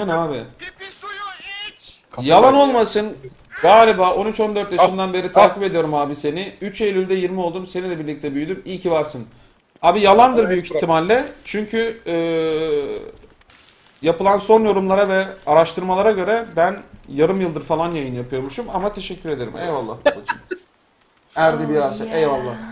Aynen abi. Pipi suyu iç. Yalan olmasın. Galiba 13-14 yaşından beri takip ediyorum abi seni. 3 Eylül'de 20 oldum. Seni de birlikte büyüdüm. İyi ki varsın. Abi yalandır büyük ihtimalle. Çünkü eee, yapılan son yorumlara ve araştırmalara göre ben yarım yıldır falan yayın yapıyormuşum. Ama teşekkür ederim. Eyvallah. Erdi bir Eyvallah.